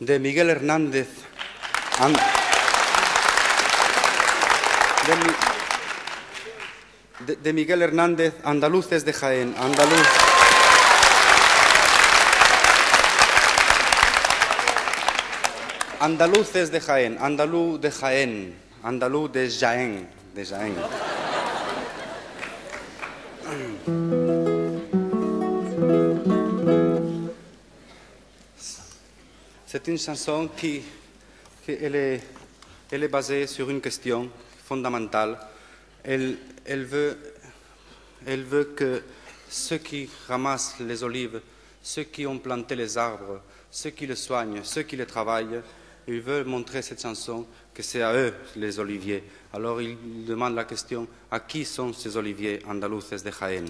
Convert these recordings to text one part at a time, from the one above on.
de Miguel Hernández. De, de- Miguel Hernández, Andaluces de Jaén, andaluz. Andaluces de Jaén, andalú de Jaén, andalú de Jaén, de Jaén. C'est une chanson qui, est, basée sur une question fondamentale. Elle, veut, que ceux qui ramassent les olives, ceux qui ont planté les arbres, ceux qui les soignent, ceux qui les travaillent, ils veulent montrer cette chanson que c'est à eux les oliviers. Alors ils demandent la question à qui sont ces oliviers andaluces de Jaén?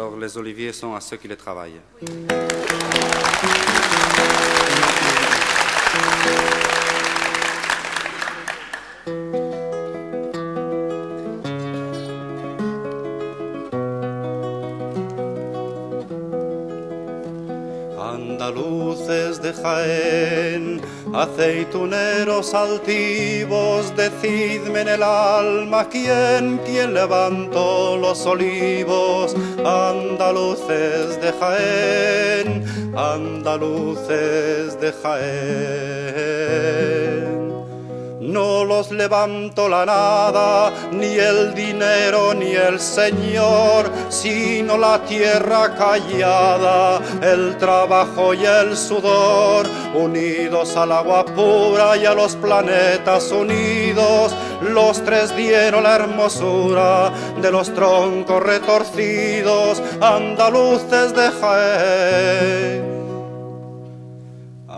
Alors les oliviers sont à ceux qui les travaillent. Andaluces de Jaén, aceituneros altivos, decidme en el alma quién, quién levantó los olivos. Andaluces de Jaén, andaluces de Jaén. Los levanto la nada, ni el dinero, ni el Señor, sino la tierra callada, el trabajo y el sudor, unidos al agua pura y a los planetas unidos. Los tres dieron la hermosura de los troncos retorcidos, andaluces de Jaén.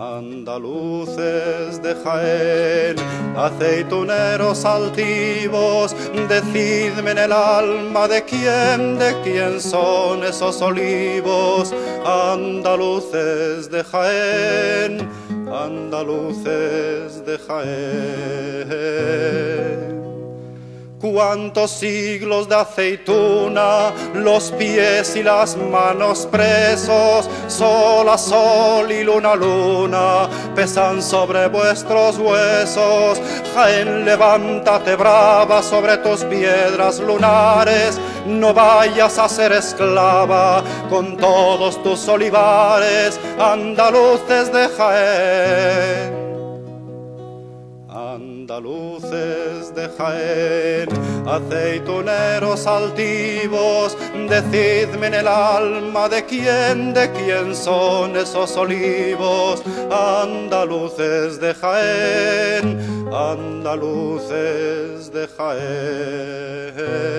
Andaluces de Jaén, aceituneros altivos, decidme en el alma de quién, de quién son esos olivos. Andaluces de Jaén, andaluces de Jaén. Cuántos siglos de aceituna, los pies y las manos presos, sol a sol y luna a luna, pesan sobre vuestros huesos. Jaén, levántate brava sobre tus piedras lunares, no vayas a ser esclava con todos tus olivares, andaluces de Jaén. Andaluces de Jaén, aceituneros altivos, decidme en el alma de quién, de quién son esos olivos. Andaluces de Jaén, andaluces de Jaén.